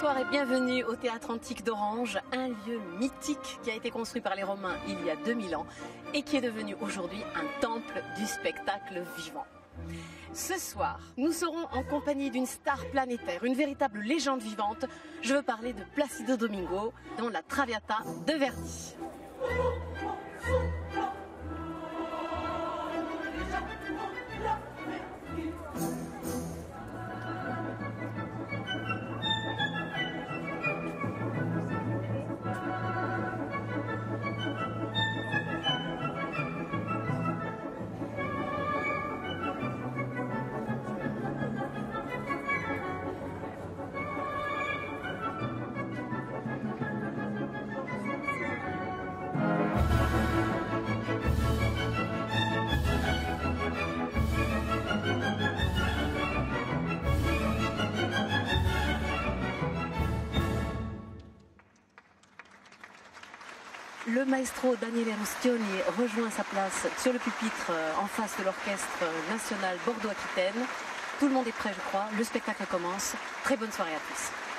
Bonsoir et bienvenue au Théâtre Antique d'Orange, un lieu mythique qui a été construit par les Romains il y a 2000 ans et qui est devenu aujourd'hui un temple du spectacle vivant. Ce soir, nous serons en compagnie d'une star planétaire, une véritable légende vivante. Je veux parler de Placido Domingo dans la Traviata de Verdi. Maestro Daniele Rustioni rejoint sa place sur le pupitre euh, en face de l'orchestre national Bordeaux-Aquitaine. Tout le monde est prêt, je crois. Le spectacle commence. Très bonne soirée à tous.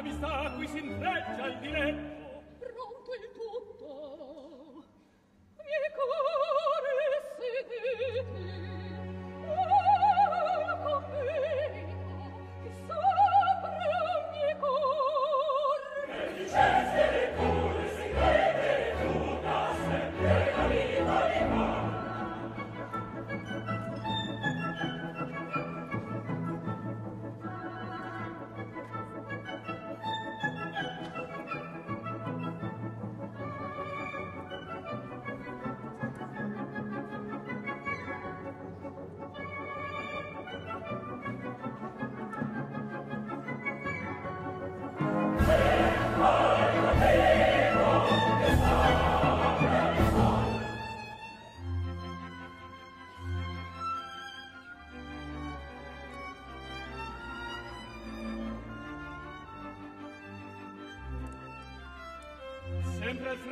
amistad.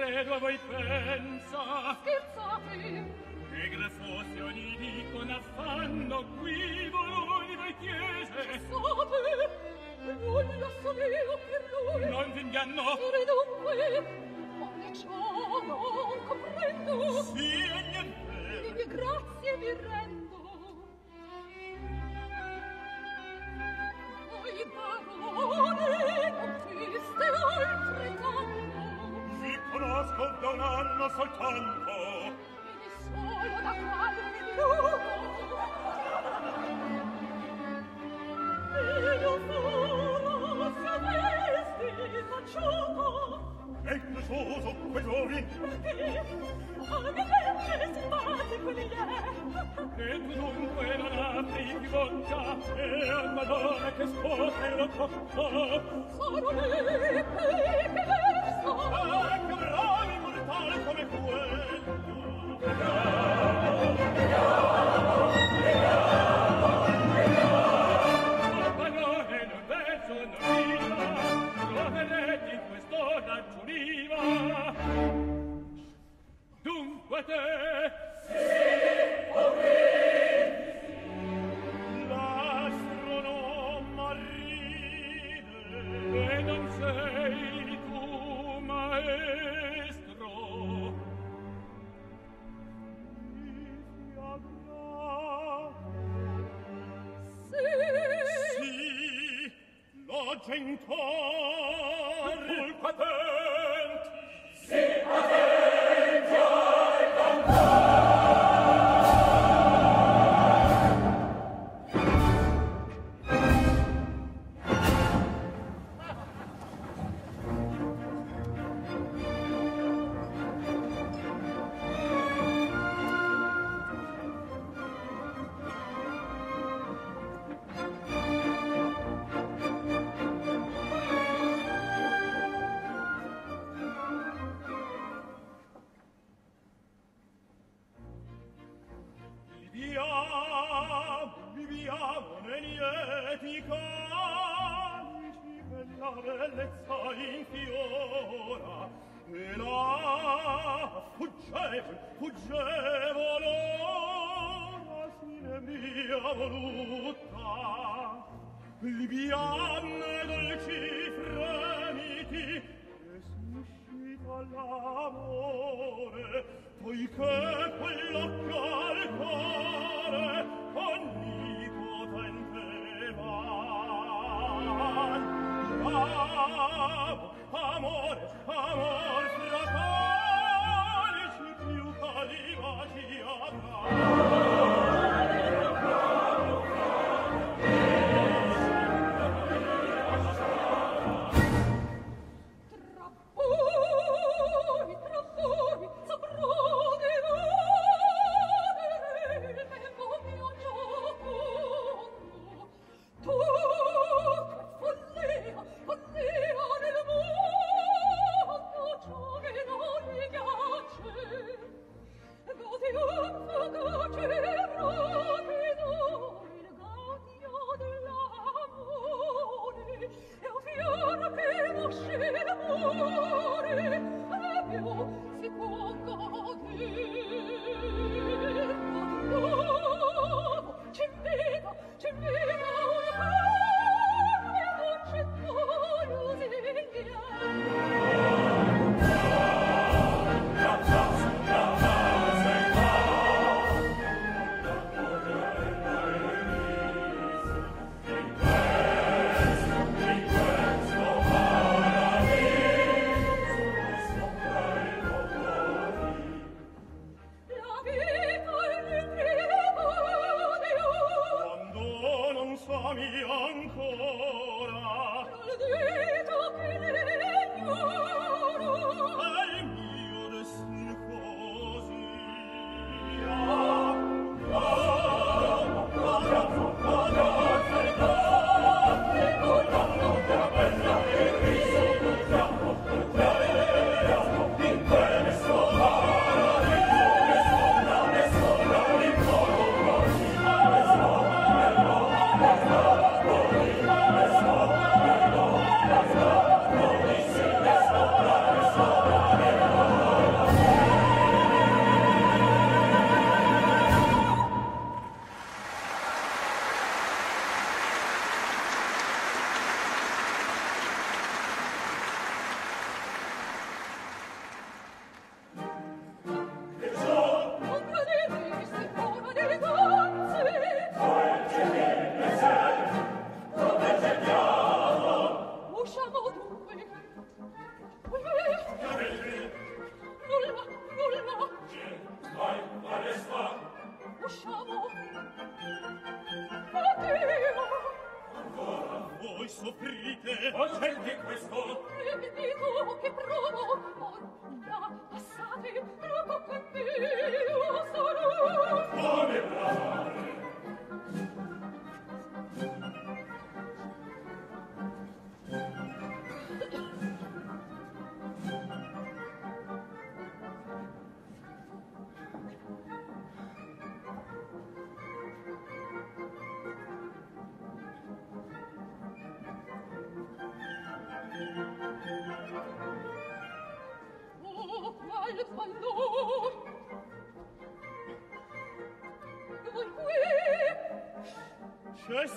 credo a voi pensa. Scherzate che grafosi ogni dì con affanno qui voloni voi chiese. Scherzate nulla sapevo per lui. Non v'inganno e dunque come ciò non comprendo. Sì e niente di mie grazie mi rendo. Voi barone stato da un anno soltanto. Ed è solo da qualche minuto. Io sono, sapesti, facciuto. E chiuso quell'ori. Perché? Come legge spate quelle E tu dunque non apri di bocca, e al madone che scuote lo tocco. Sono lì, lì, che verso. Ah! Dunque te in cor. Culpa te!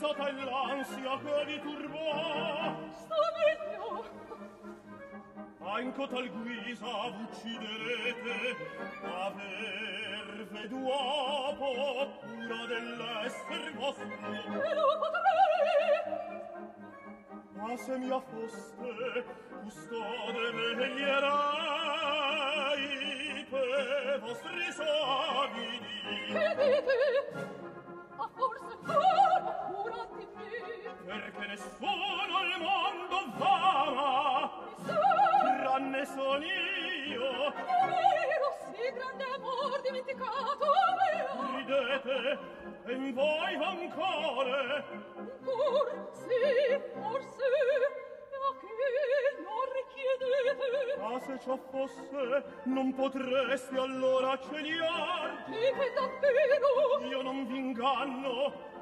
sata l'ansia che vi turbò Staviglio Ma in cotal guisa v'ucciderete Aver veduapo cura dell'esser vostro. Però potrei. Ma se mia foste custode vegliera perché nessuno al mondo v'ama tranne son io. È vero sì grande amor dimenticato mio ridete e in voi ancora. Ancor sì or sì ma che non richiedete? Ma se ciò fosse non potresti allora celiar dite davvero. Io non v'inganno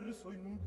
verso in un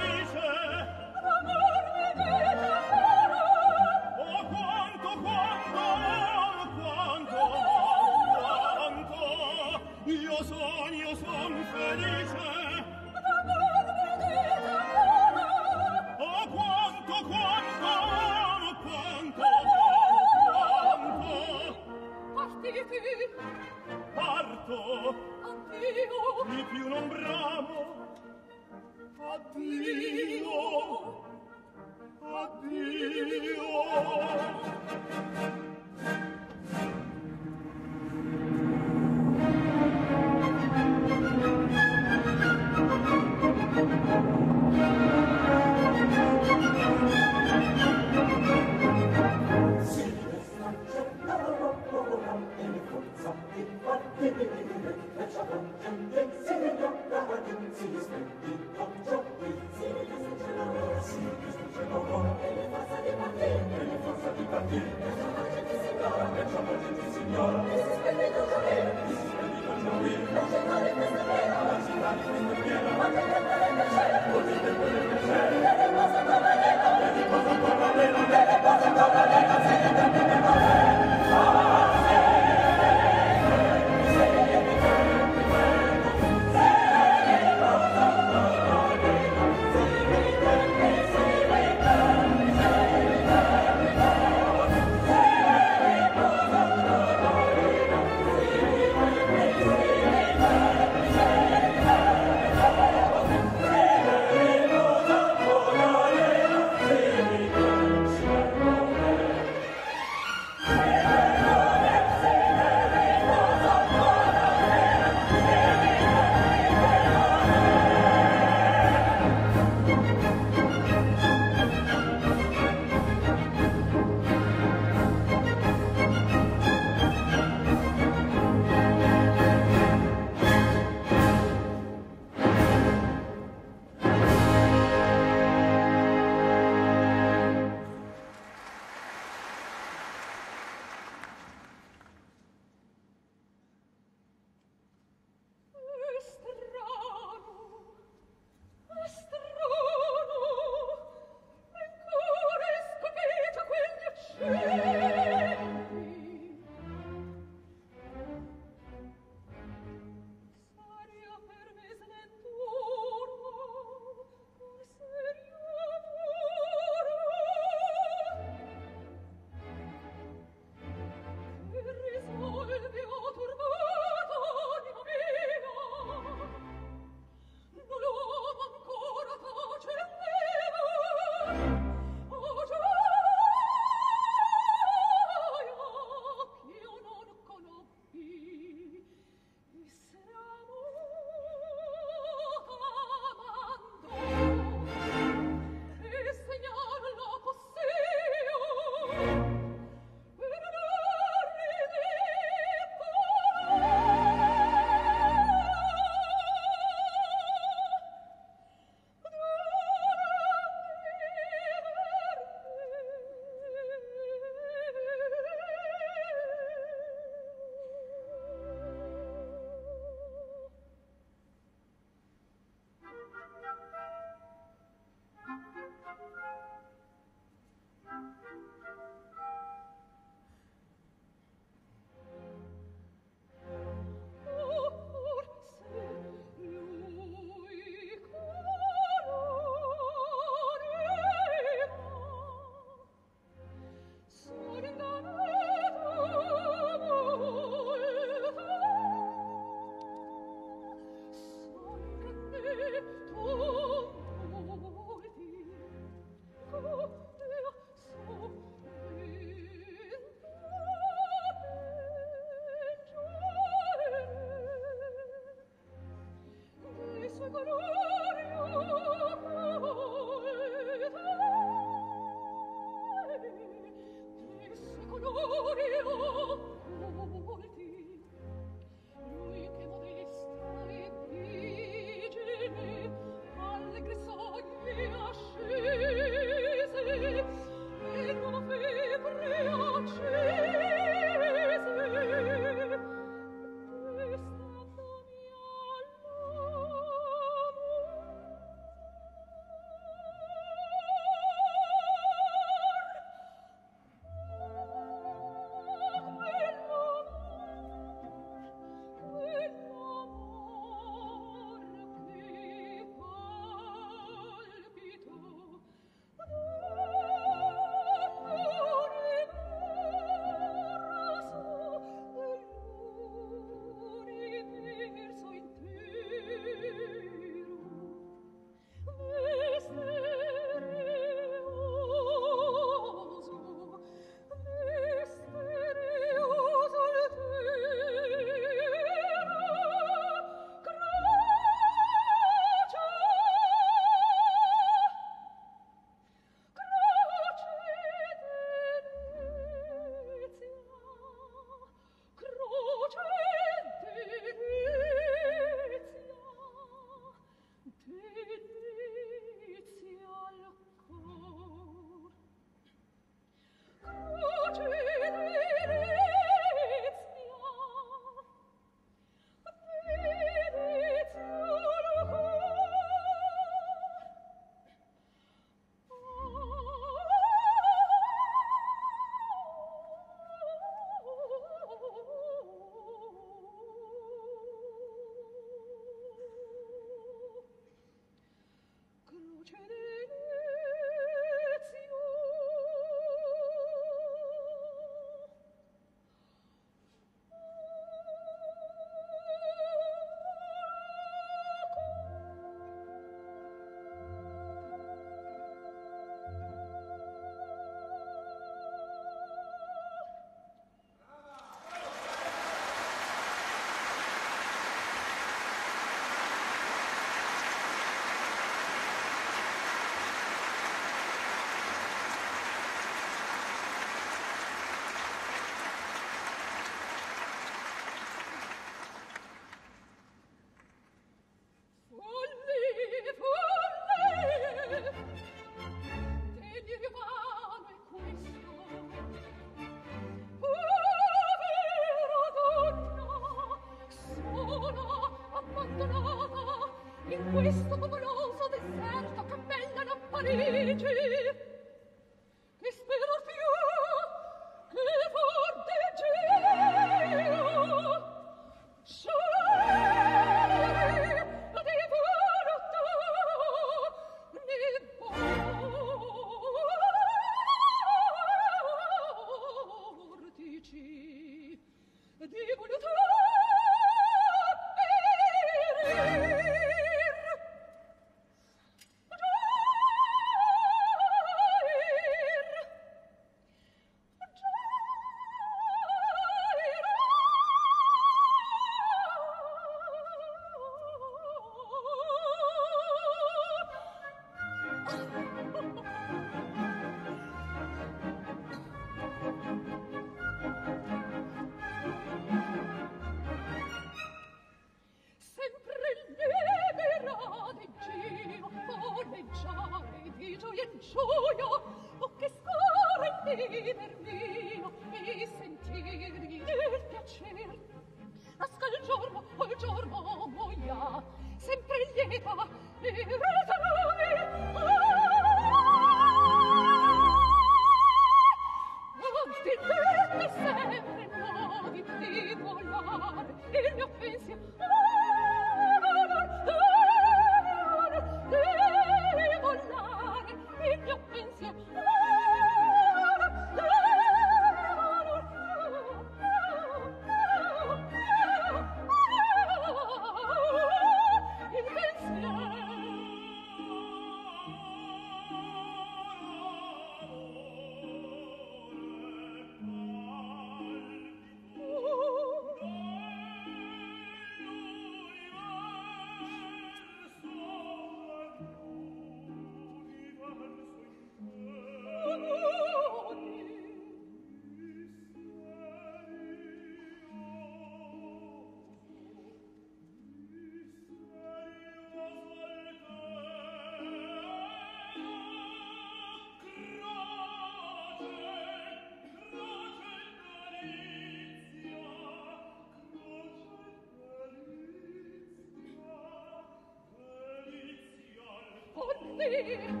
me.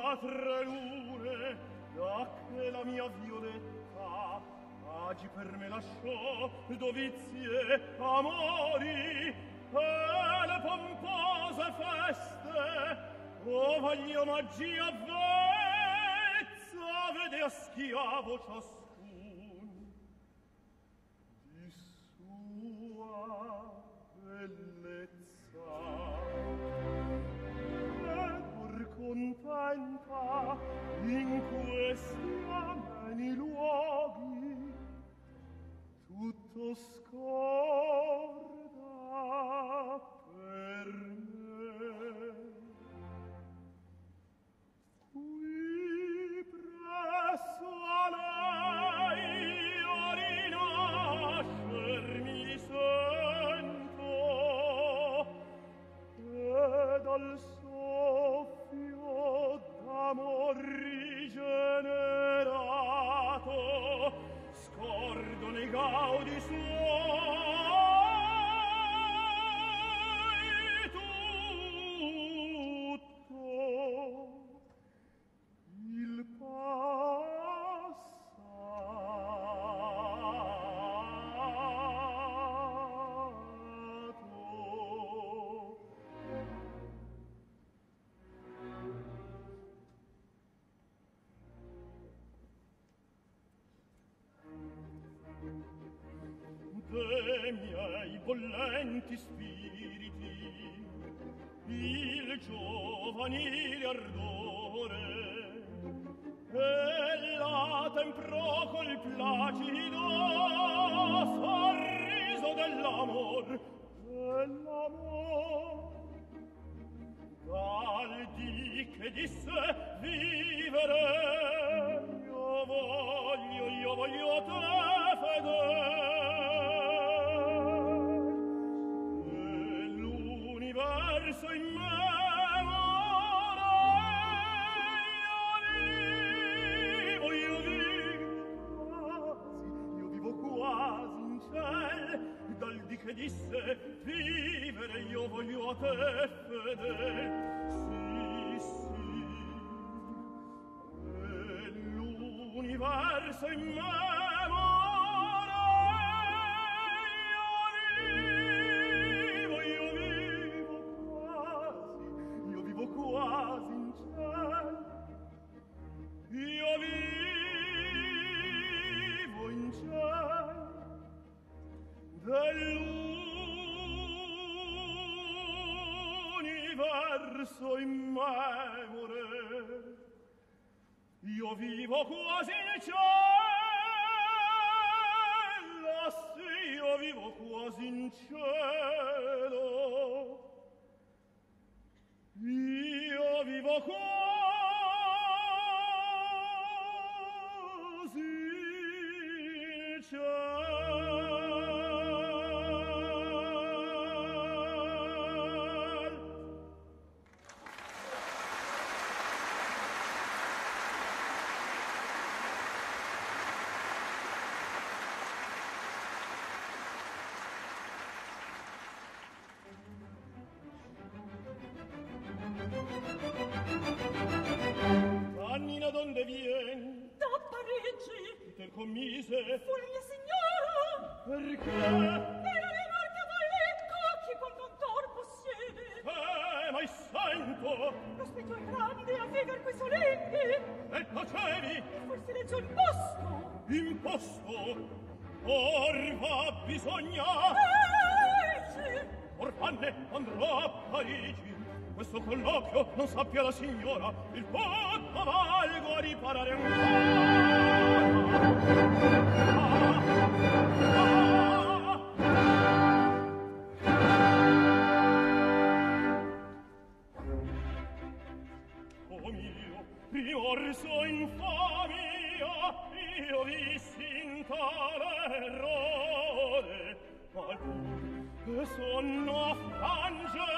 da tre lune da che la mia violetta agi per me lasciò dovizie amori e le pompose feste o voglio maggia avvezza vede a schiavo ciascuno de miei bollenti spiriti il giovanile ardore e la tempro col placido Señor. Annina, donde vien? Da Parigi. Del commise. Fu il mio signora Perché? Era le marca d'Alecco Che quel contor possiede. Eh, ma il santo! L'aspetto è grande a vegar quei solenni. E tacevi E forse legge imposto. Imposto? Or va bisogna questo colloquio non sappia la signora. Il fatto valgo a riparare ancora oh mio rimorso infamia io vissi in tale errore. Ma pur sonno frange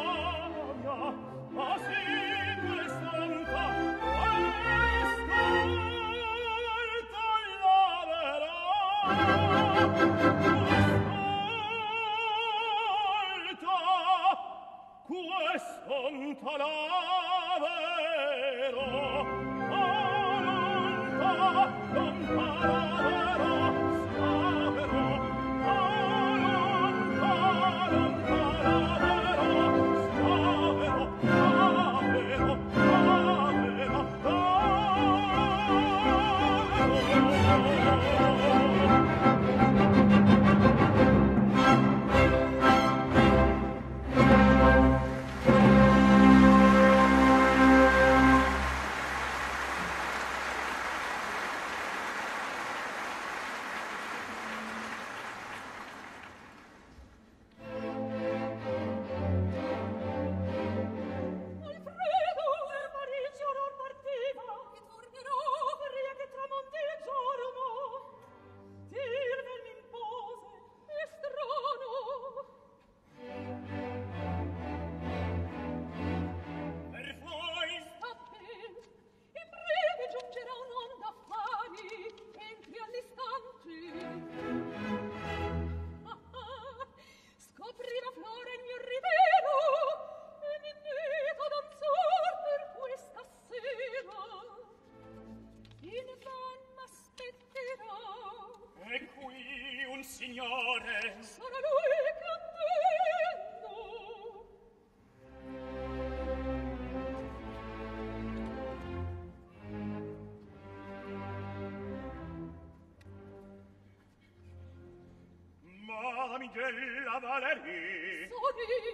Angela Valerie. Sono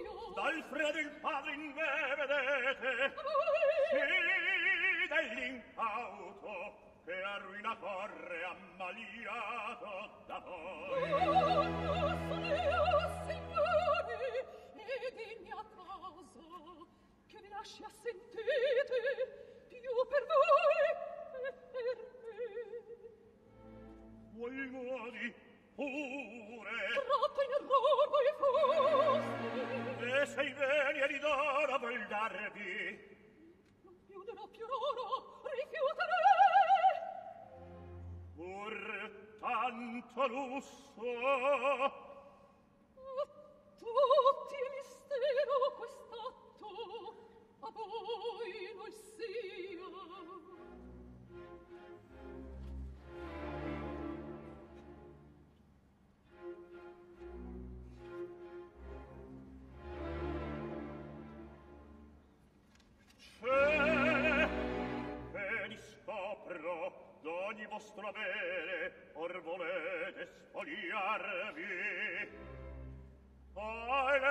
io D'Alfredo il padre in me vedete Sì, dell'impauto Che a ruina corre ammaliato da voi.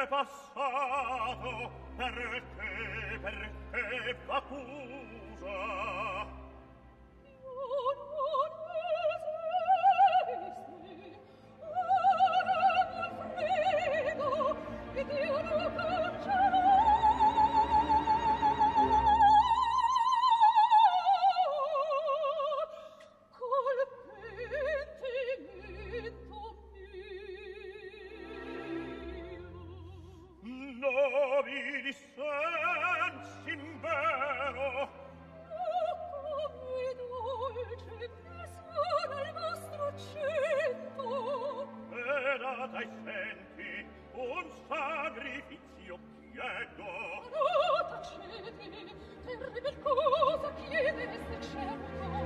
è passato perché perché l'accusa vili sensi in oh come dolce che era dai senti un sacrificio chiedo. No tacete terribil cosa chiedeste certo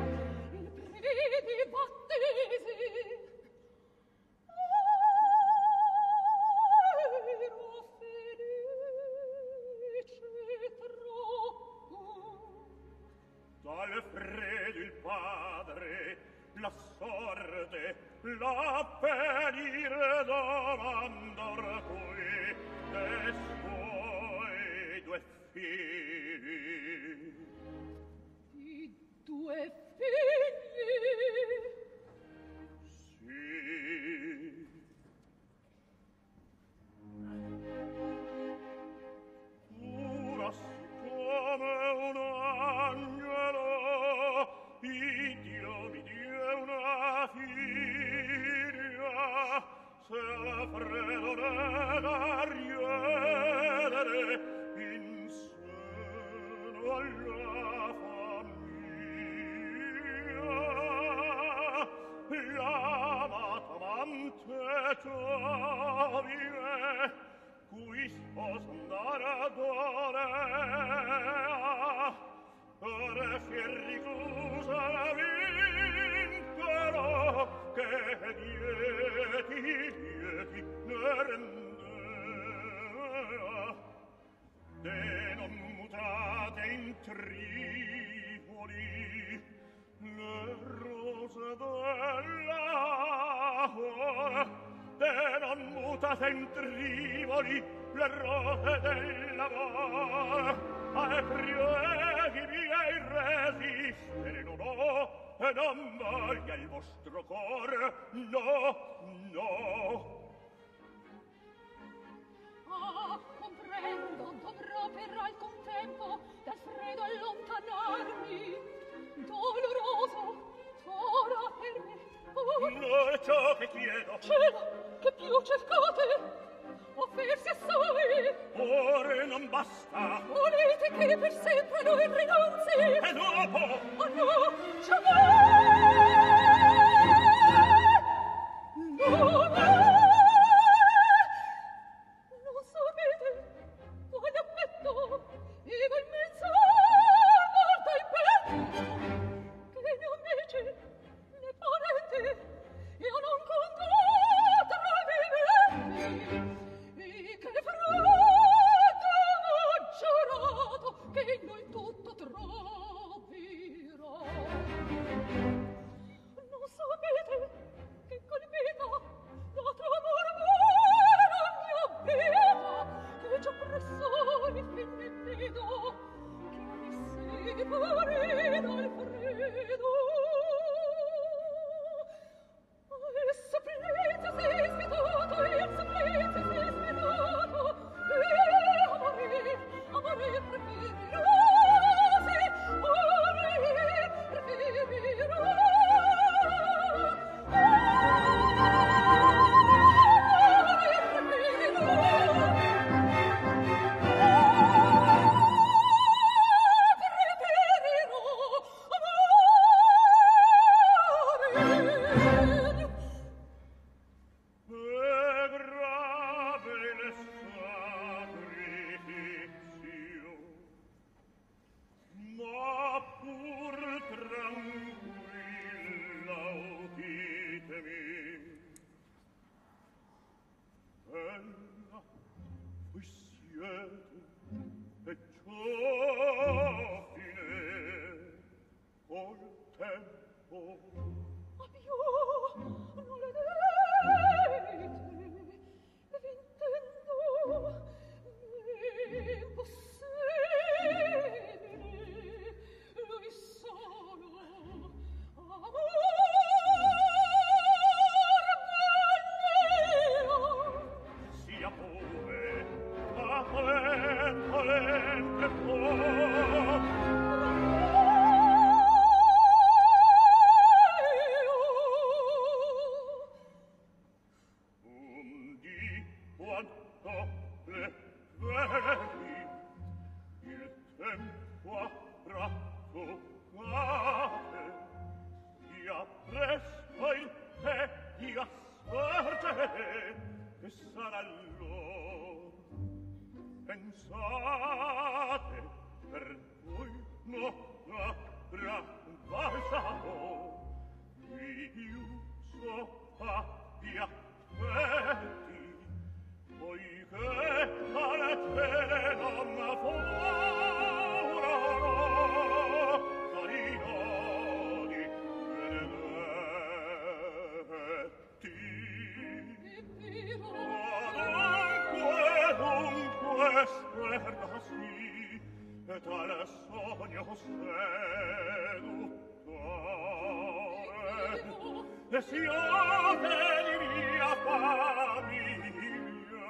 lasciate di mia famiglia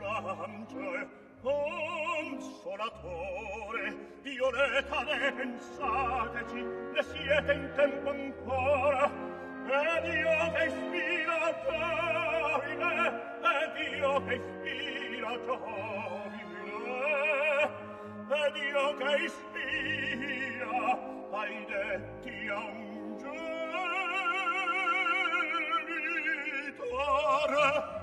l'angel consolatore violeta ne pensateci ne siete in tempo ancora e Dio che ispira giovine Dio che ispira Dio che ispira ai detti a un cuore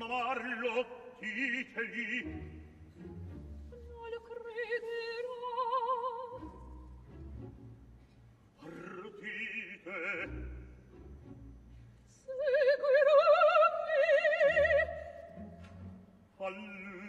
non amarlo, ditegli. Non lo crederà. Partite. Seguirò me. Allora.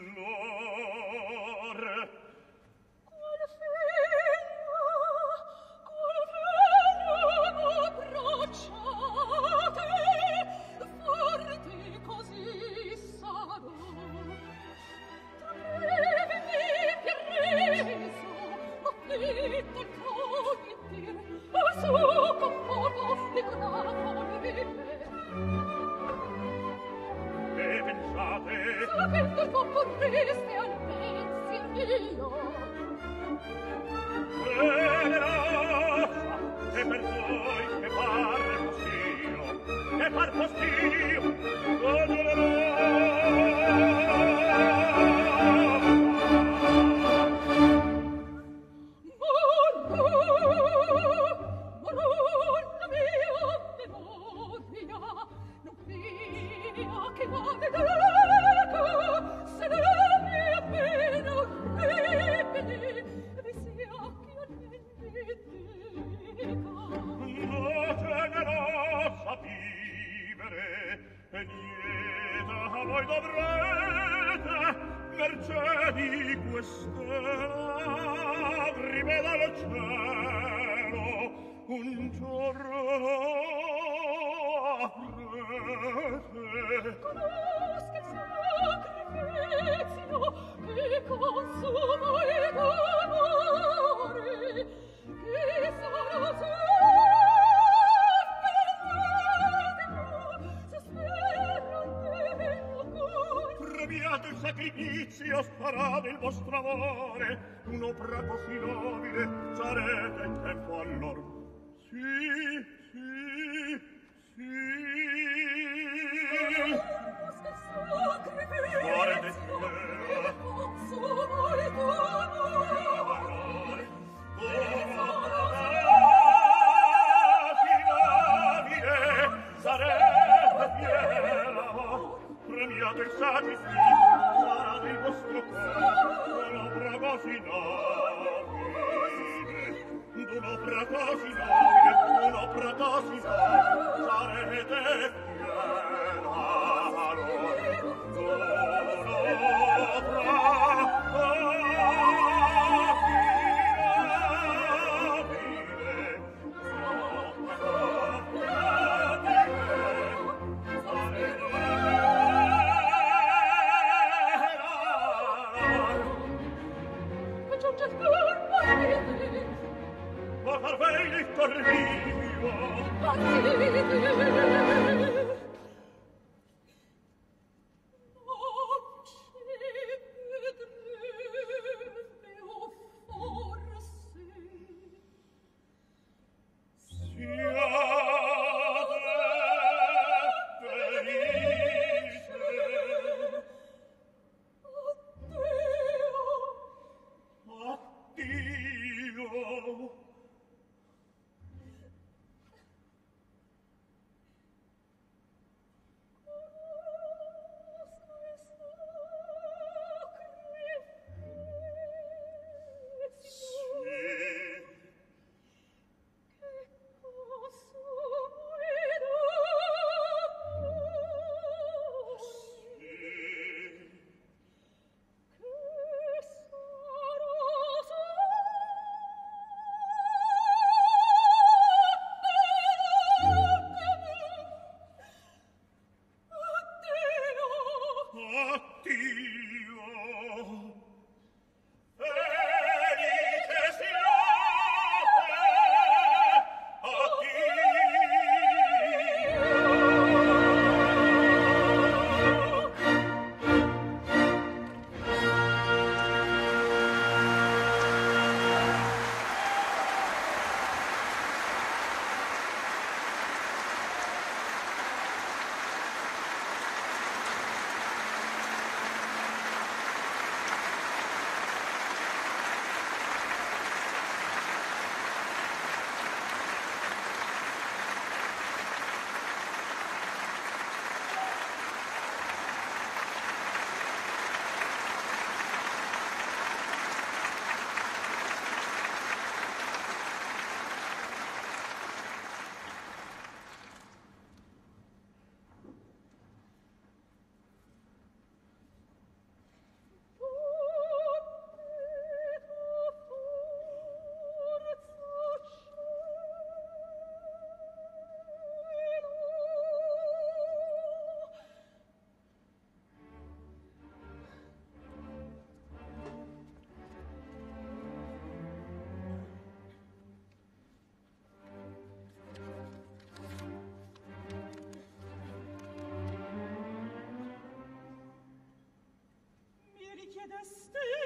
still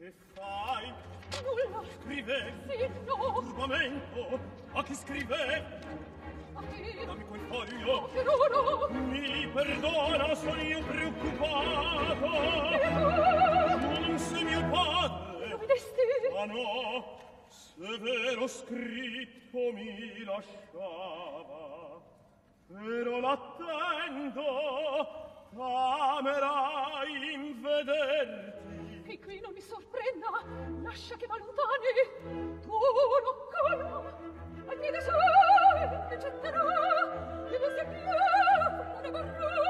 Che fai? Nulla. Scrive. Sì, no. Turbamento. A chi scrive? A chi? Dammi quel foglio. Te lo. Mi perdona, sono io preoccupato. Non sei mio padre. Non vedesti? Ma no. Se vero scritto mi lasciava. Però l'attendo. Amerai in vederti mi sorprenda, lascia che m'allontani, tu lo calma, al piede suo, mi getterà, e non sia più una barrona.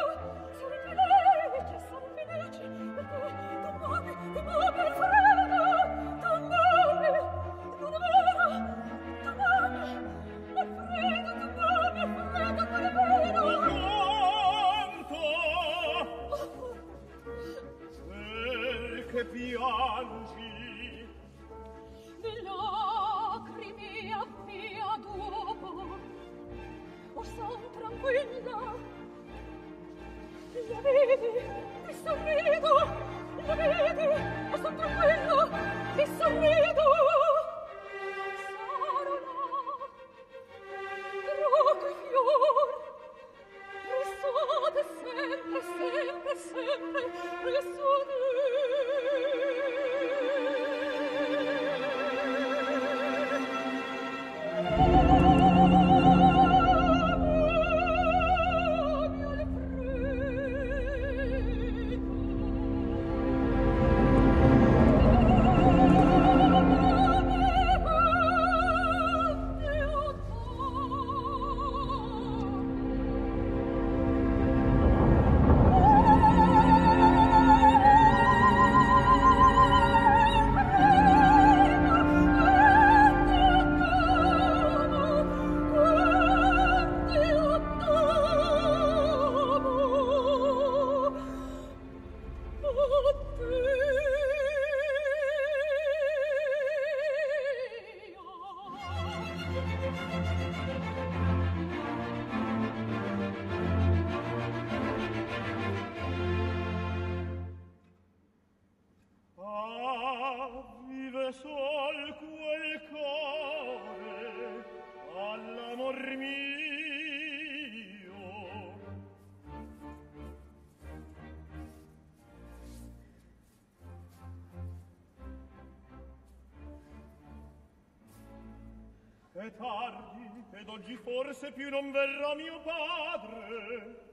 Tardi, ed oggi forse più non verrà mio padre.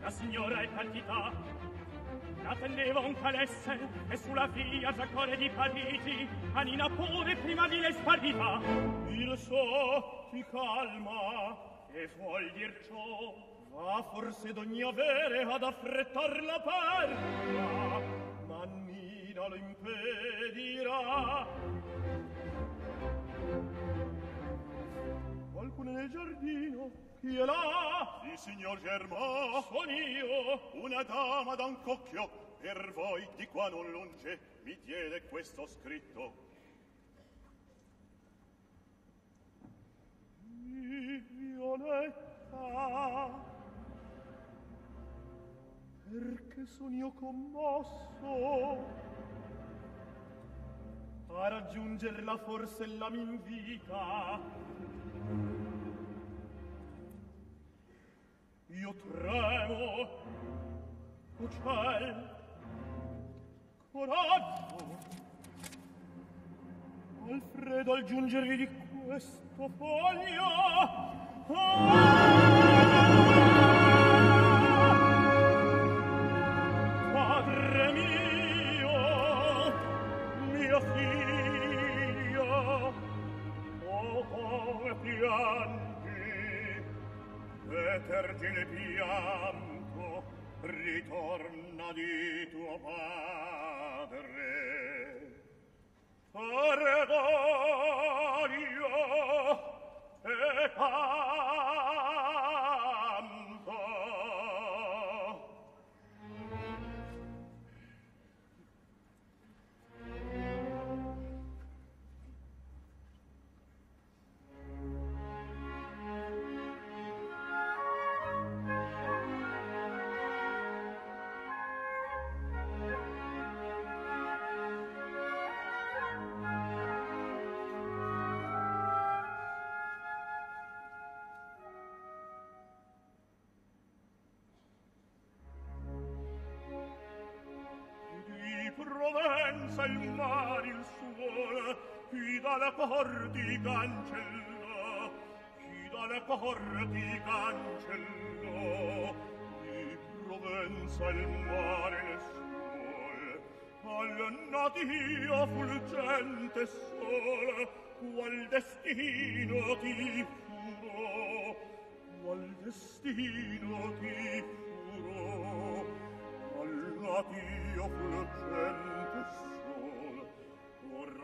La signora è partita. L'attendeva un calesse e sulla via Giacore di Parigi a Nina pure prima di lei sparita. Il so ti calma e vuol dir ciò va forse d'ogni avere ad affrettar la perla ma Nina lo Qualcuno nel giardino chi è là? Il signor Germain, Son io. una dama da un cocchio, per voi di qua non lunge, mi tiene questo scritto. Violetta perché son io commosso a raggiunger la mi invita io tremo o ciel coraggio. Alfredo al giungervi di questo foglio. Ah! tergine pianto ritorna di tuo padre. Ardonio e pace cancello chi dalle porti ti cancello di Provenza il mare e il sole al natio fulgente sol qual destino ti furo qual destino ti furo al natio fulgente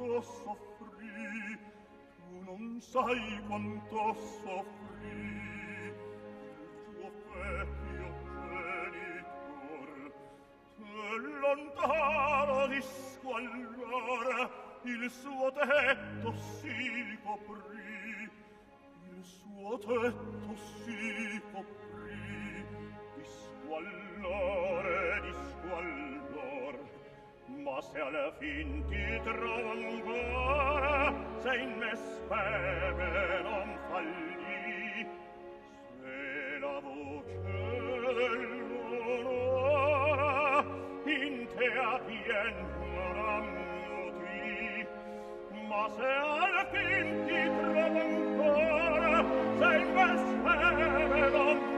quanto soffri tu non sai quanto soffri Il tuo vecchio genitor che lontano di squallore il suo tetto si coprì, il suo tetto si coprì di squallore, di squallore ma se alla fin ti trovo ancora se in me speme non falli. Se la voce dell'onora in te appien non ammuti ma se alla fin ti trovo ancora se in me speme non falli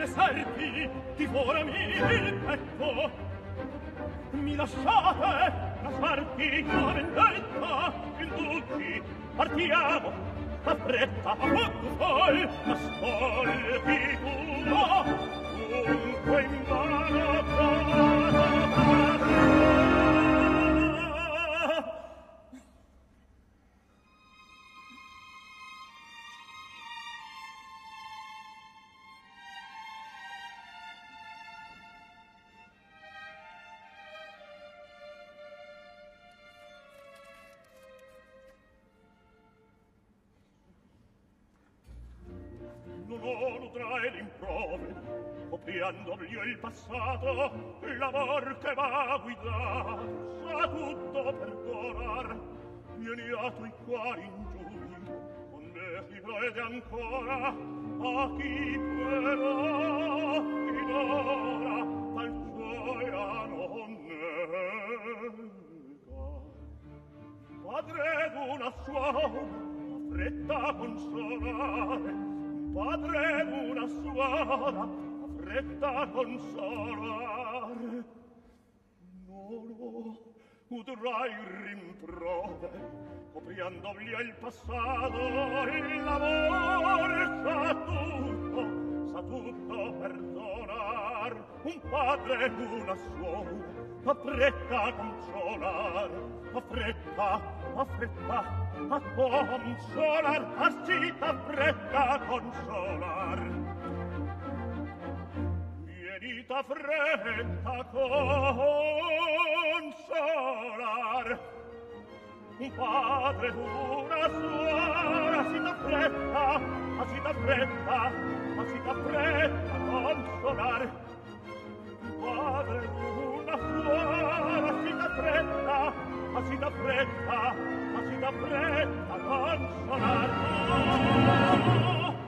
besarti divorami il petto. Mi lasciate lasciarti la vendetta indugi partiamo a fretta a poco sol ma sol più no dunque in vano passato l'amor che va a guidar sa tutto percorar vieni a tuoi cuori in giù con me ti prete ancora a chi però finora tal gioia non nega. Padre d'una sua fretta consolare padre d'una suora retta consolare. Nolo udrai rimprove, copriando via il passato, il lavoro sa tutto, sa tutto perdonar, un padre e una suora, a fretta consolar, a fretta, a fretta, a consolar, a cita fretta consolar vita frenta consolar un padre una suora si t'affretta ma si t'affretta ma si t'affretta consolar un padre una suora si t'affretta ma si t'affretta ma si t'affretta consolar oh, oh, oh.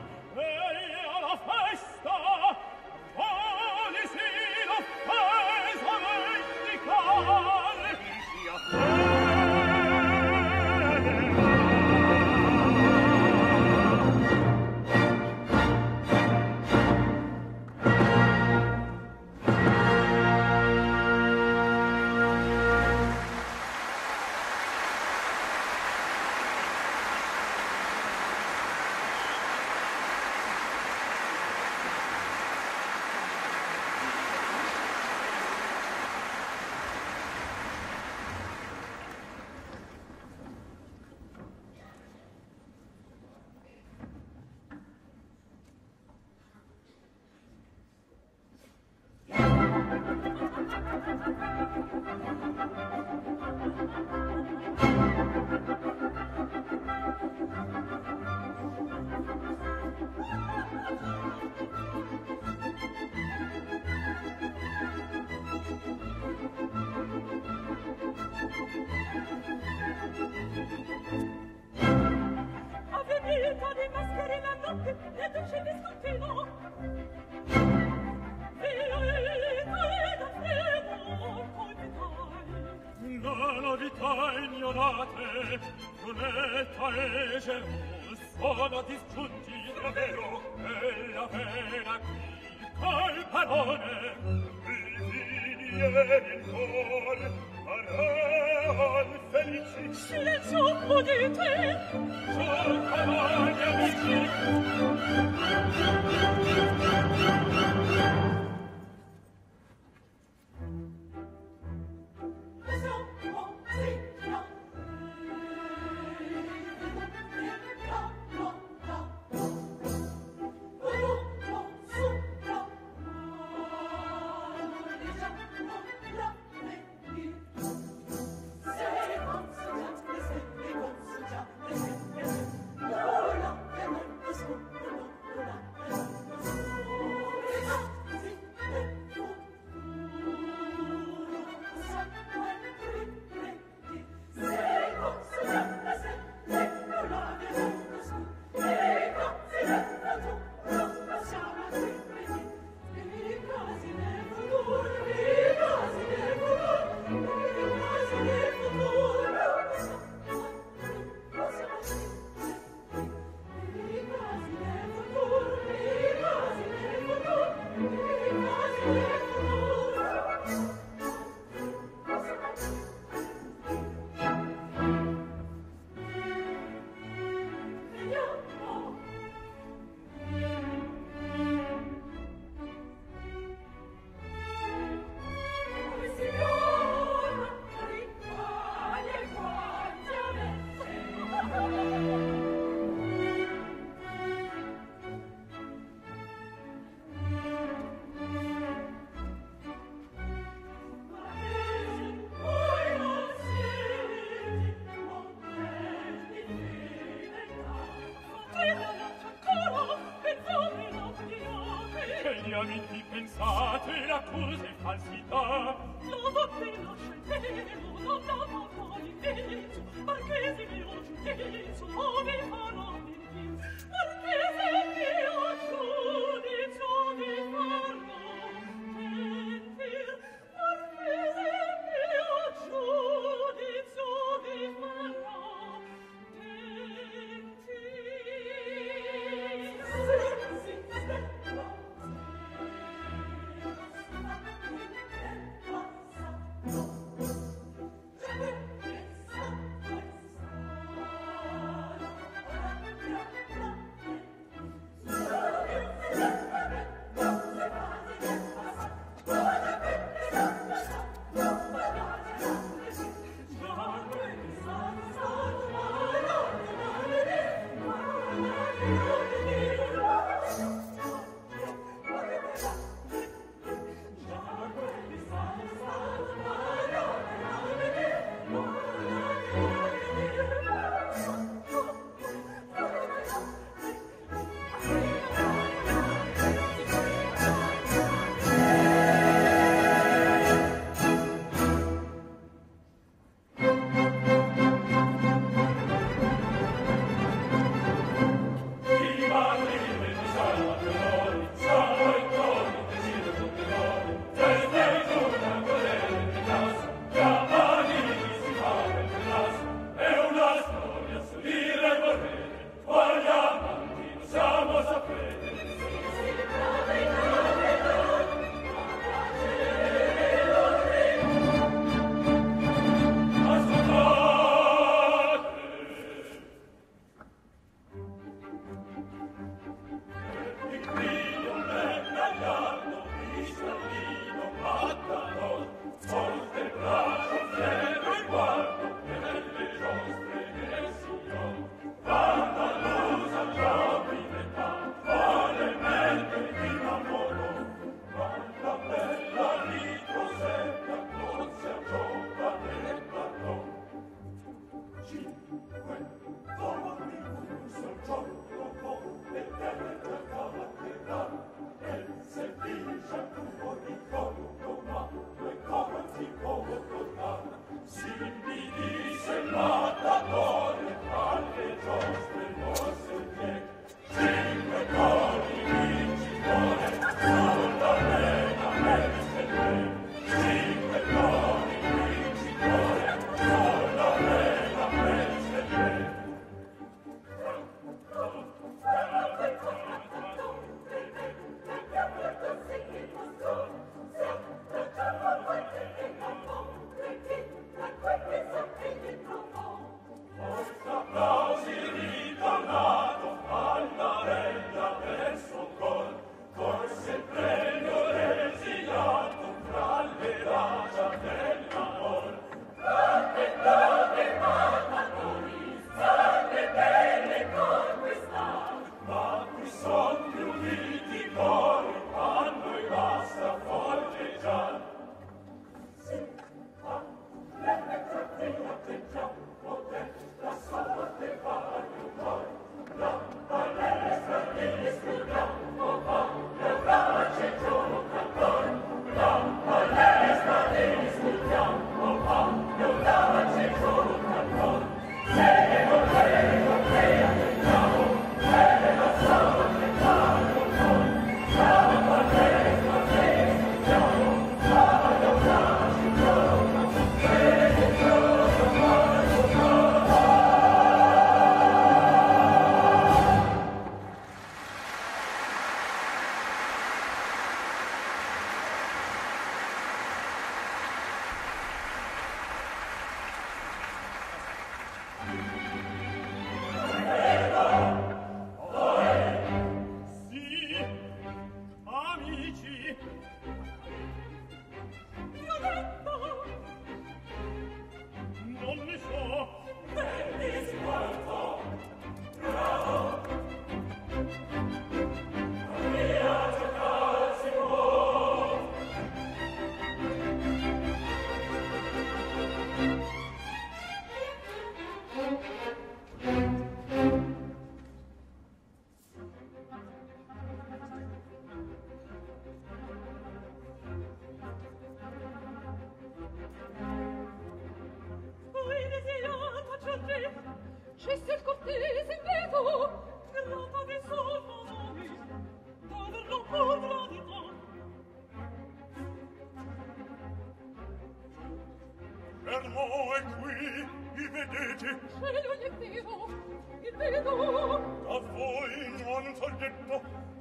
Tous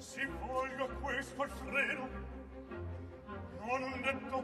si voglia questo al freno non un detto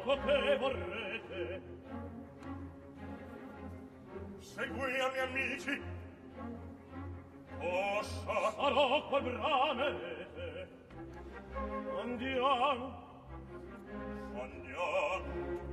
poco che vorrete. Seguiami amici. O sarò quel bramerete andiamo. Andiamo.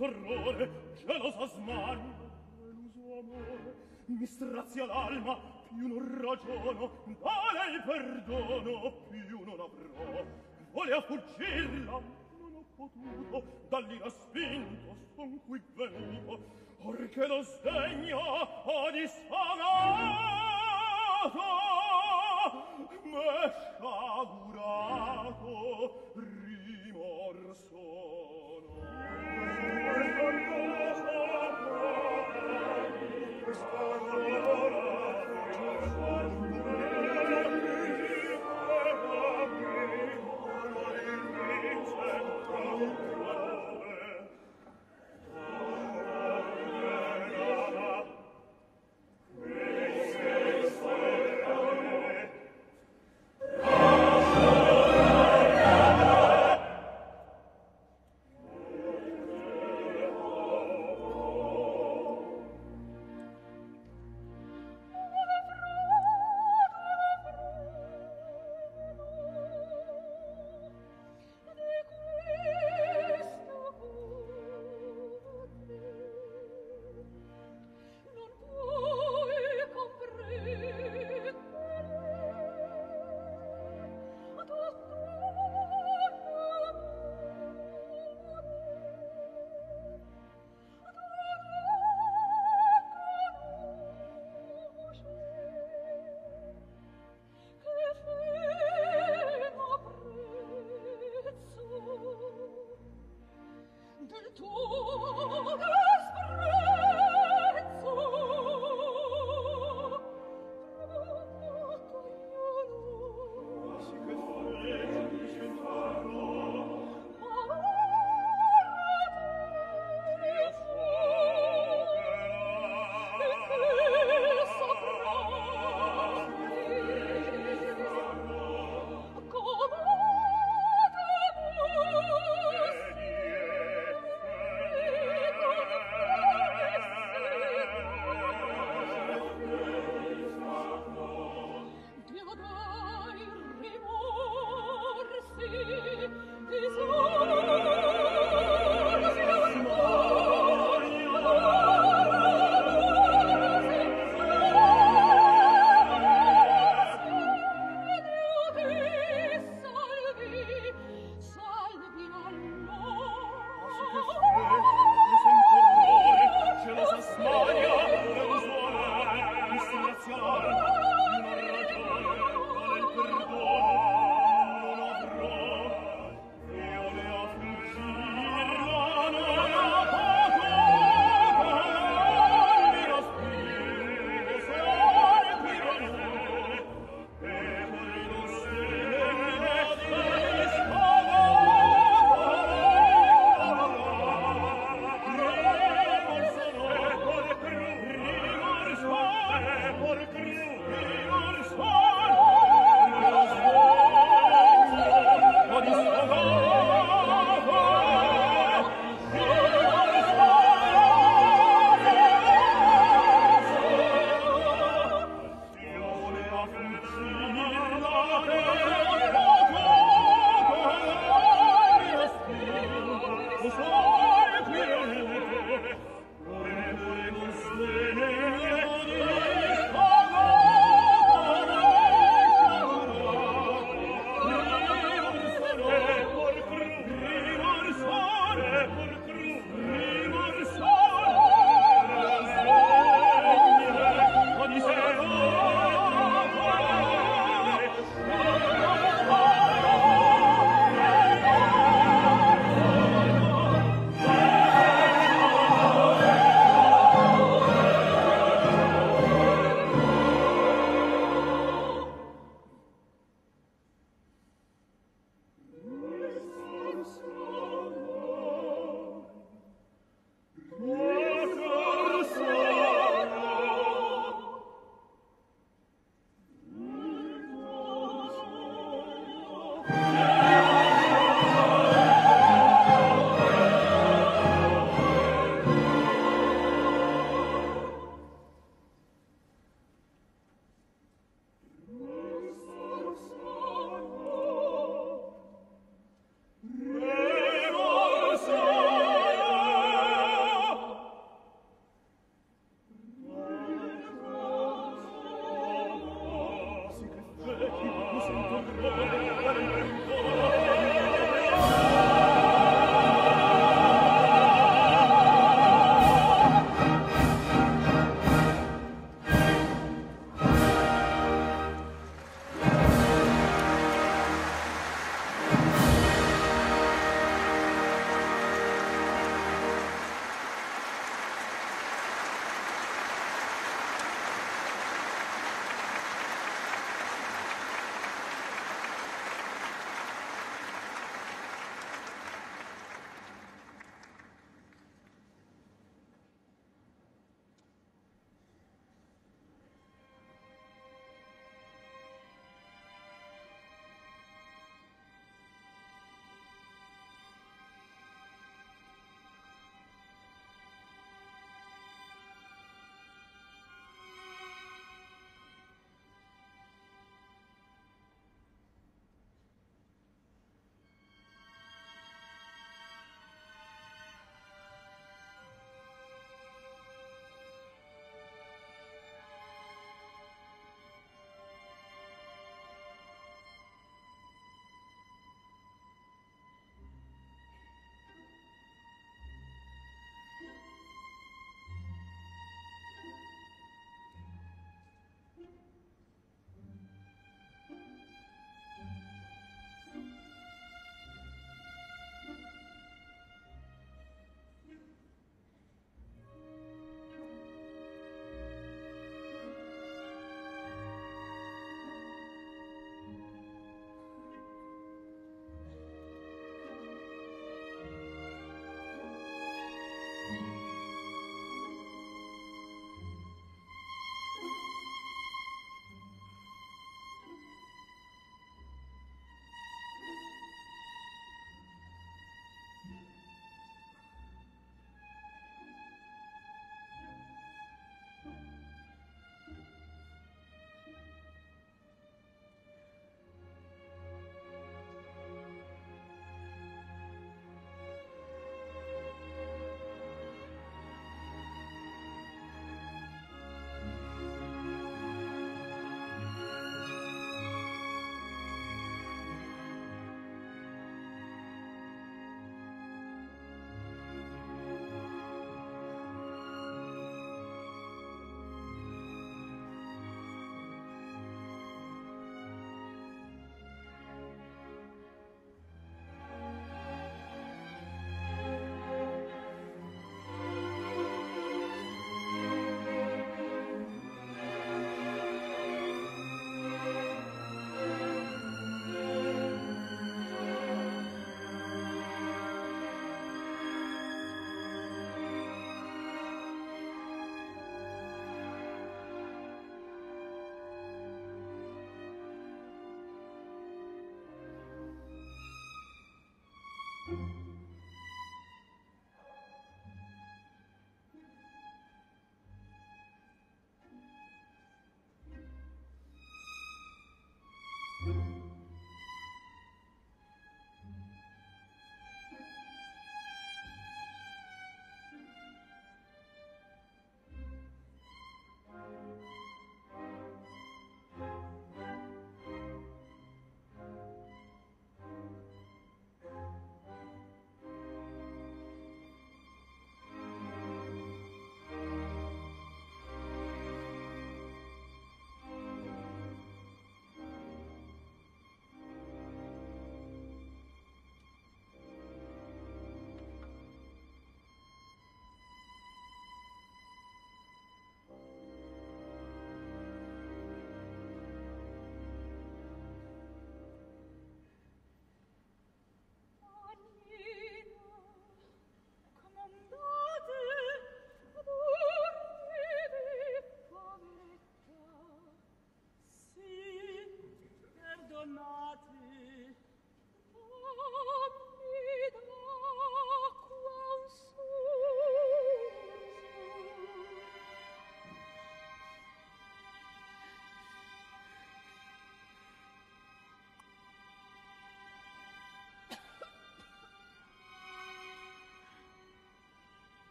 terrore gelosa smania eluso amore mi strazia l'alma più non ragiono vale il perdono più non avrò volea fuggirla non ho potuto dall'ira spinto son qui venuto or che lo sdegno ho disfamato me sciagurato rimorso.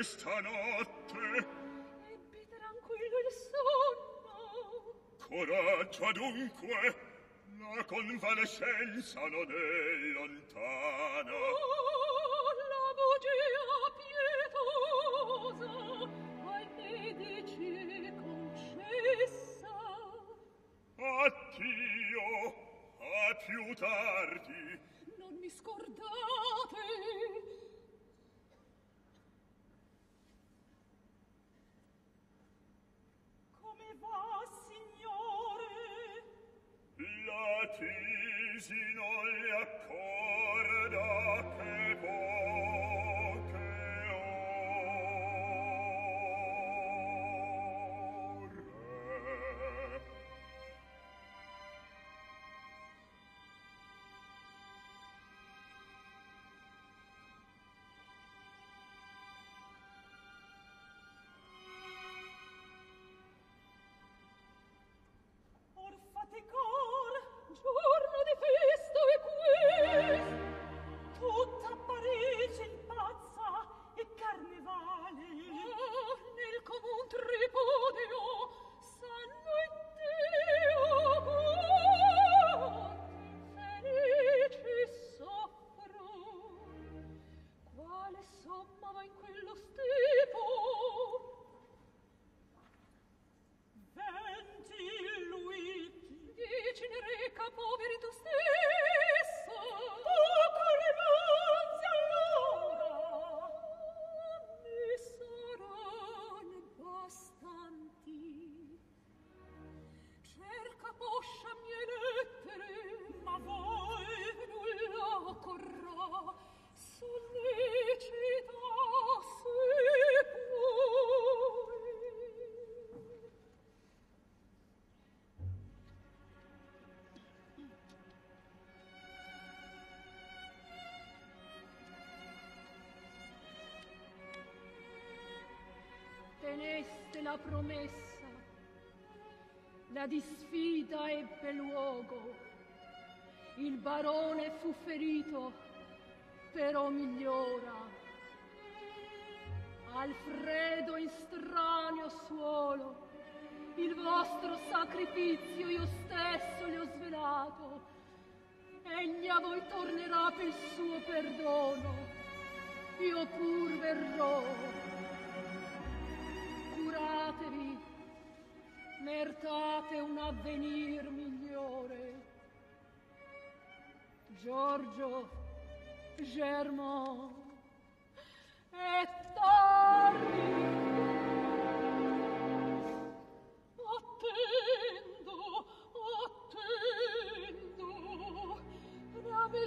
questa notte. Ebbi tranquillo il sonno. Coraggio adunque. La convalescenza non è orno di festa. Teneste la promessa la disfida ebbe luogo. Il barone fu ferito però migliora al freddo in stranio suolo il vostro sacrificio io stesso le ho svelato. Egli a voi tornerà per il suo perdono io pur verrò curatevi mertate un avvenir migliore. Giorgio Germo e tardi attendo attendo me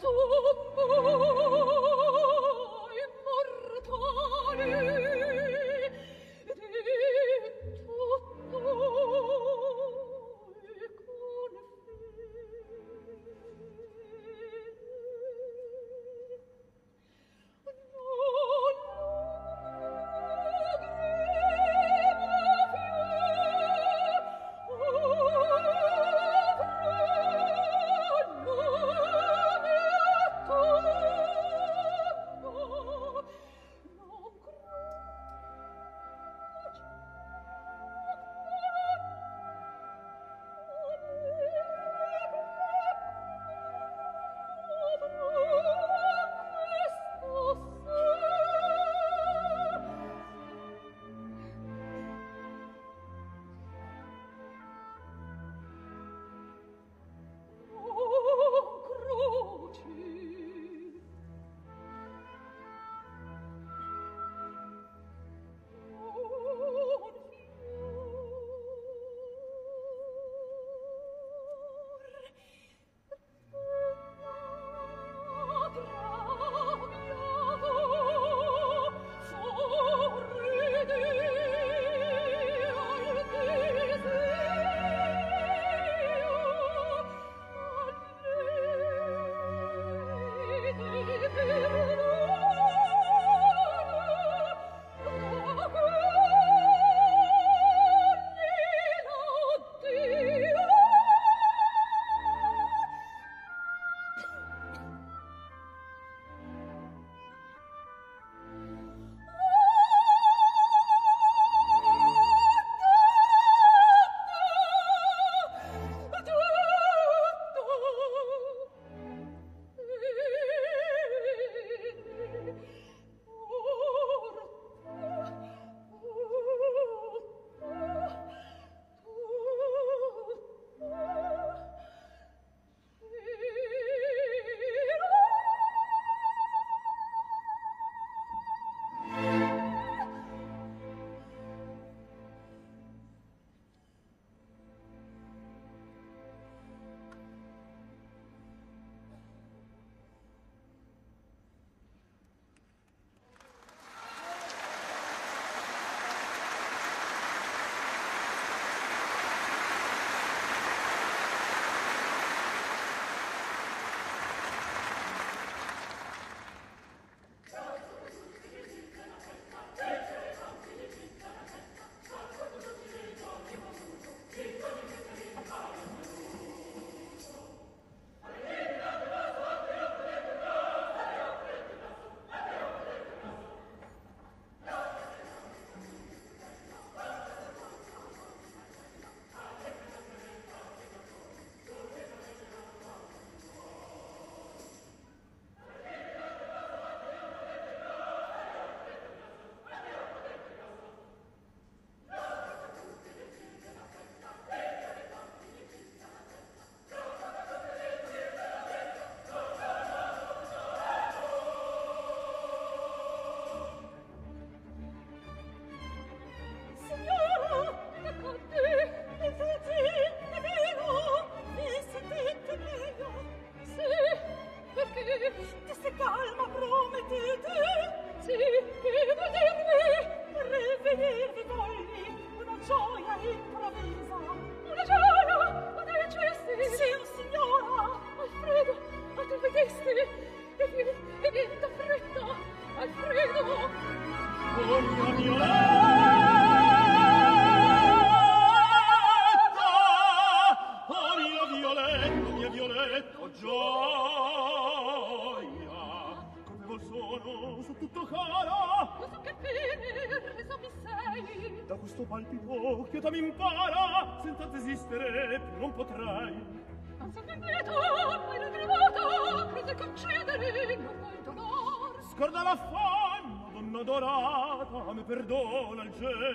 tombo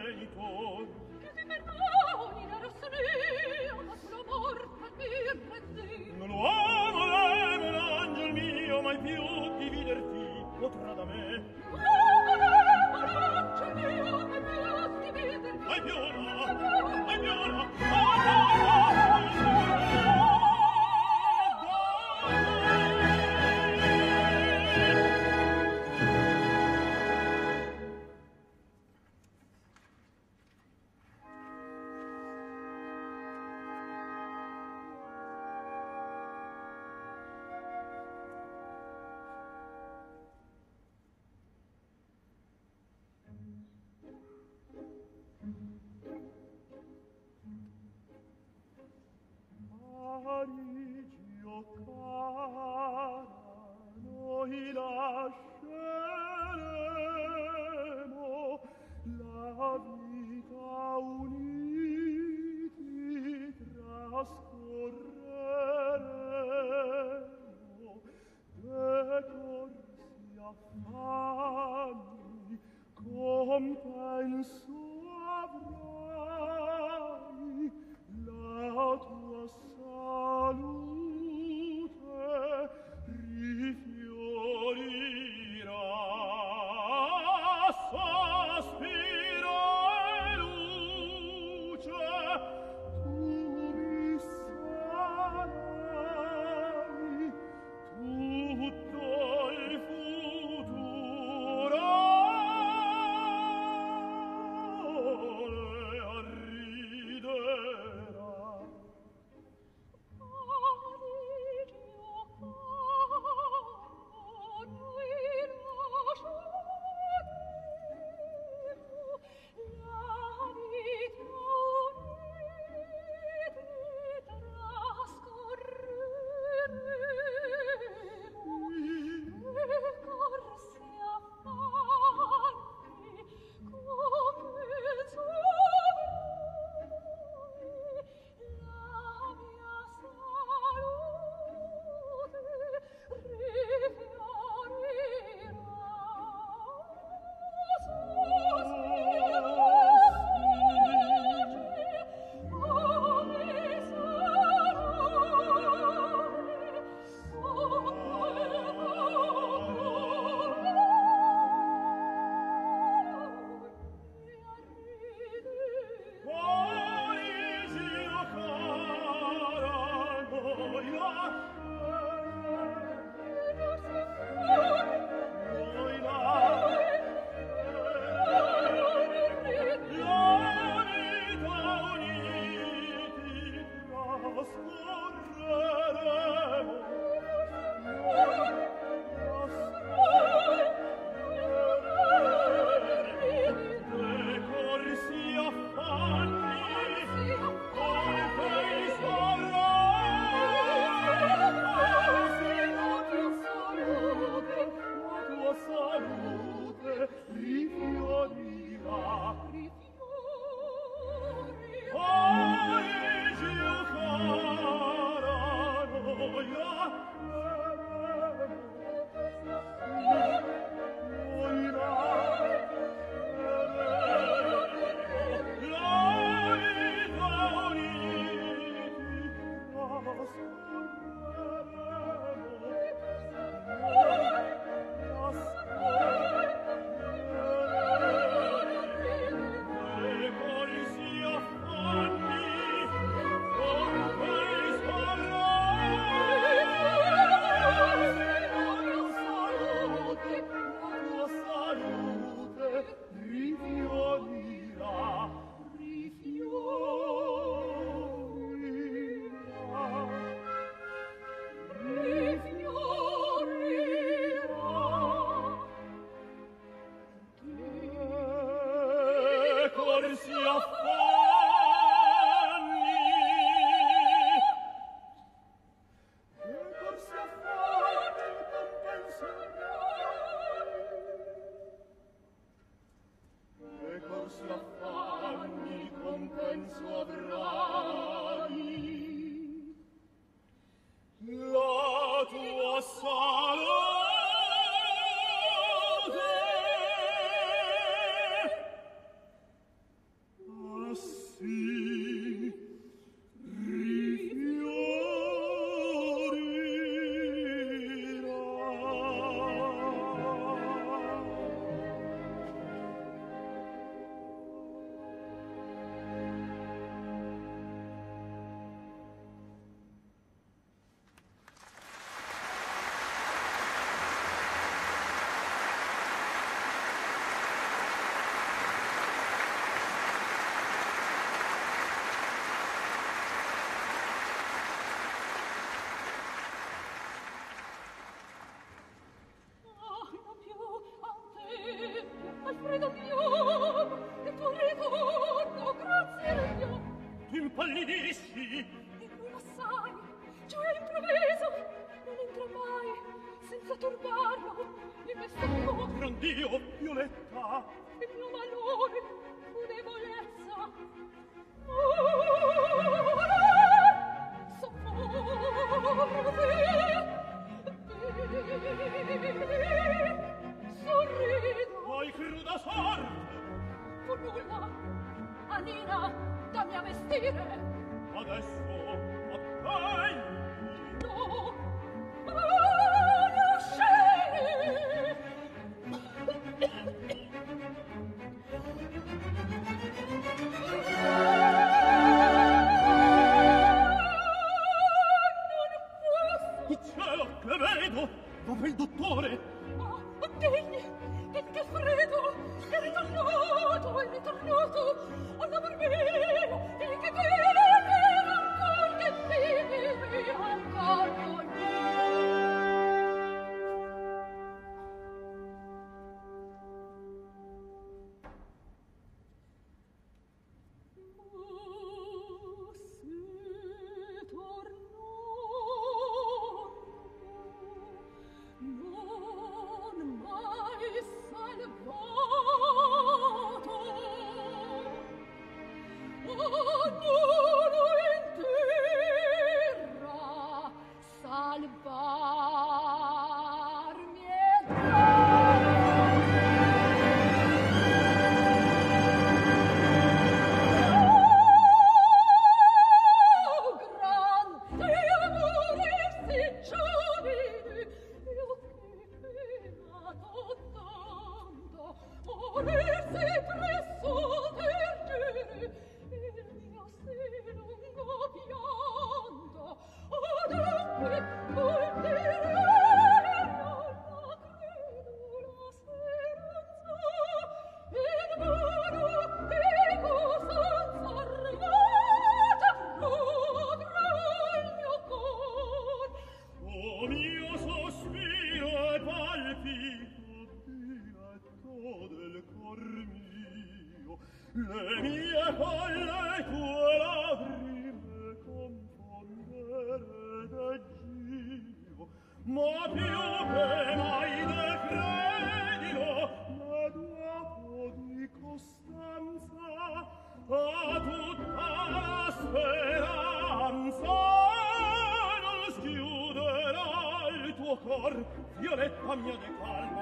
genitori che ti perdoni la rossa mia ma sulla per mia prendi non uomo lemo l'angel mio mai più dividerti potrà da me. Non uomo lemo l'angel mio mai più dividerti. Mai più mia camione calma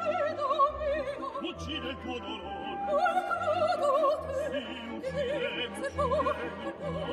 Alfredo mio. Uccide il tuo dolore. Alfredo te. Sì, uccidemo, uccidemo, uccidemo.